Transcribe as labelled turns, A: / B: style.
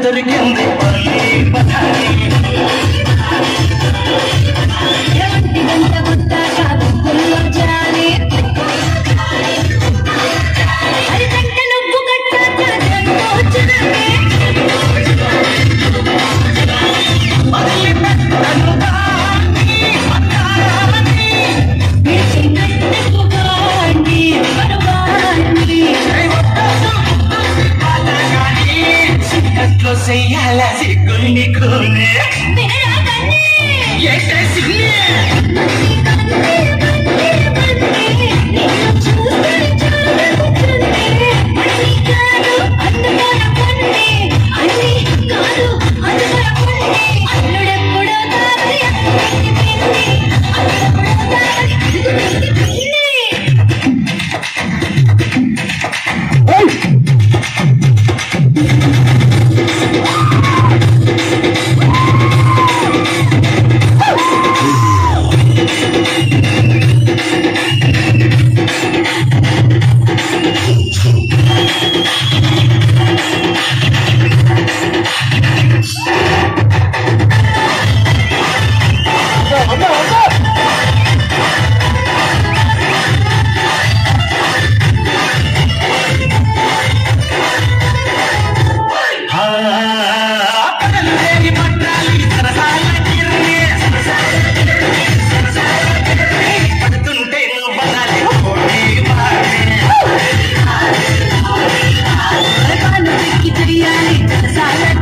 A: ఎదురికింది कसैलाई खुल्ने खुल्ने
B: Let